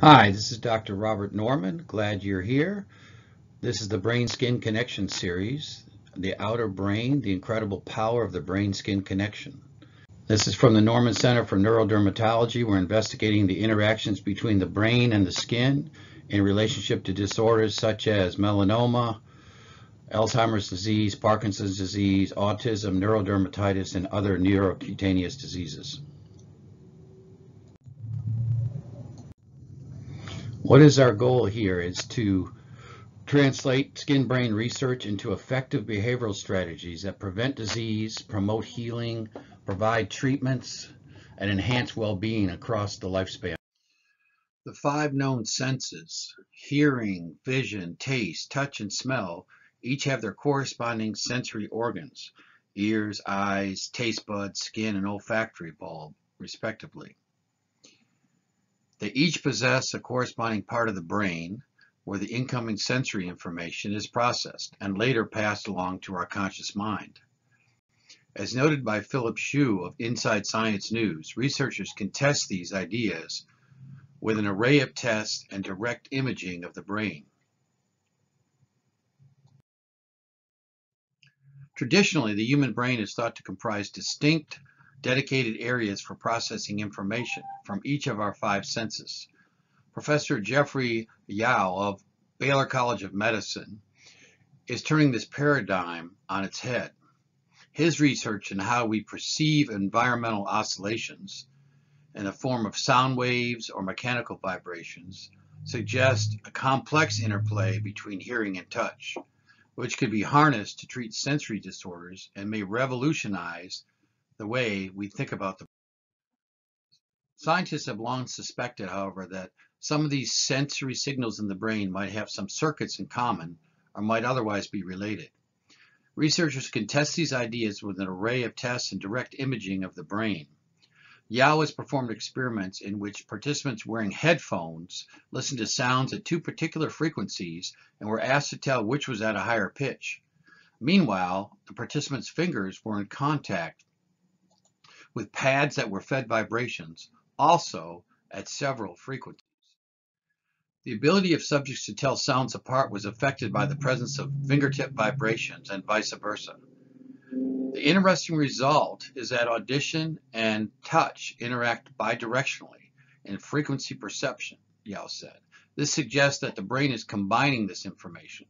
Hi, this is Dr. Robert Norman. Glad you're here. This is the Brain-Skin Connection series, The Outer Brain, the Incredible Power of the Brain-Skin Connection. This is from the Norman Center for Neurodermatology. We're investigating the interactions between the brain and the skin in relationship to disorders such as melanoma, Alzheimer's disease, Parkinson's disease, autism, neurodermatitis, and other neurocutaneous diseases. What is our goal here is to translate skin-brain research into effective behavioral strategies that prevent disease, promote healing, provide treatments, and enhance well-being across the lifespan. The five known senses, hearing, vision, taste, touch, and smell, each have their corresponding sensory organs, ears, eyes, taste buds, skin, and olfactory bulb, respectively. They each possess a corresponding part of the brain where the incoming sensory information is processed and later passed along to our conscious mind. As noted by Philip Hsu of Inside Science News, researchers can test these ideas with an array of tests and direct imaging of the brain. Traditionally, the human brain is thought to comprise distinct, dedicated areas for processing information from each of our five senses. Professor Jeffrey Yau of Baylor College of Medicine is turning this paradigm on its head. His research in how we perceive environmental oscillations in the form of sound waves or mechanical vibrations suggests a complex interplay between hearing and touch which could be harnessed to treat sensory disorders and may revolutionize the way we think about the Scientists have long suspected, however, that some of these sensory signals in the brain might have some circuits in common or might otherwise be related. Researchers can test these ideas with an array of tests and direct imaging of the brain. Yau has performed experiments in which participants wearing headphones listened to sounds at two particular frequencies and were asked to tell which was at a higher pitch. Meanwhile, the participants' fingers were in contact with pads that were fed vibrations, also at several frequencies. The ability of subjects to tell sounds apart was affected by the presence of fingertip vibrations and vice versa. The interesting result is that audition and touch interact bidirectionally in frequency perception, Yau said. This suggests that the brain is combining this information.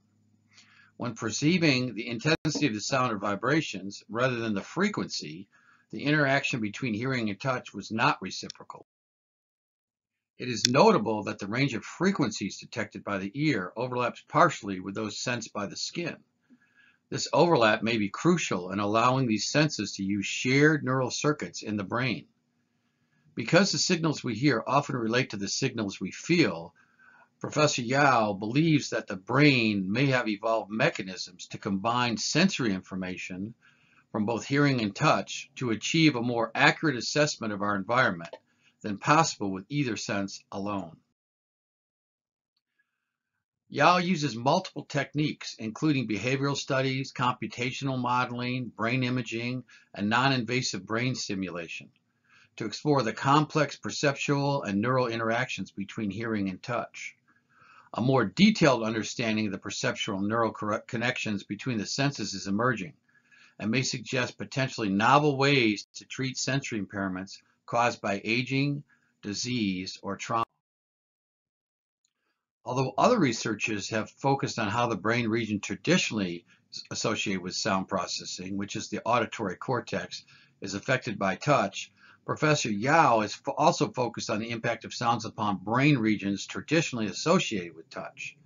When perceiving the intensity of the sound or vibrations rather than the frequency, the interaction between hearing and touch was not reciprocal. It is notable that the range of frequencies detected by the ear overlaps partially with those sensed by the skin. This overlap may be crucial in allowing these senses to use shared neural circuits in the brain. Because the signals we hear often relate to the signals we feel, Professor Yau believes that the brain may have evolved mechanisms to combine sensory information from both hearing and touch to achieve a more accurate assessment of our environment than possible with either sense alone. Yau uses multiple techniques, including behavioral studies, computational modeling, brain imaging, and non-invasive brain stimulation to explore the complex perceptual and neural interactions between hearing and touch. A more detailed understanding of the perceptual neural connections between the senses is emerging and may suggest potentially novel ways to treat sensory impairments caused by aging, disease, or trauma. Although other researchers have focused on how the brain region traditionally associated with sound processing, which is the auditory cortex, is affected by touch, Professor Yau has also focused on the impact of sounds upon brain regions traditionally associated with touch,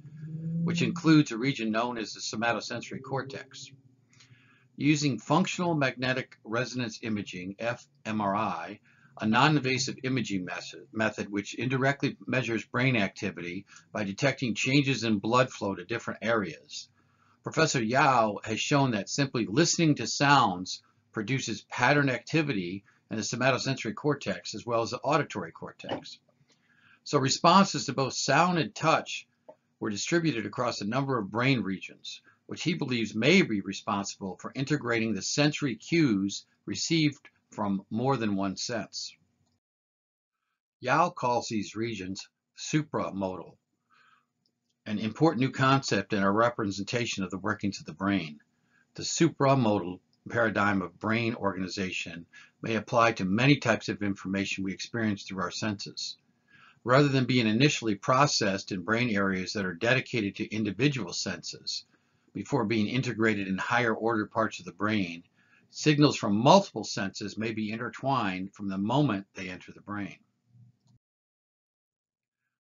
which includes a region known as the somatosensory cortex. Using functional magnetic resonance imaging, fMRI, a non-invasive imaging method, method which indirectly measures brain activity by detecting changes in blood flow to different areas. Professor Yau has shown that simply listening to sounds produces pattern activity in the somatosensory cortex as well as the auditory cortex. So responses to both sound and touch were distributed across a number of brain regions, which he believes may be responsible for integrating the sensory cues received from more than one sense. Yau calls these regions supramodal, an important new concept in our representation of the workings of the brain. The supramodal paradigm of brain organization may apply to many types of information we experience through our senses. Rather than being initially processed in brain areas that are dedicated to individual senses, before being integrated in higher order parts of the brain, signals from multiple senses may be intertwined from the moment they enter the brain.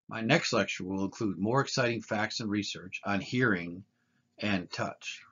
My next lecture will include more exciting facts and research on hearing and touch.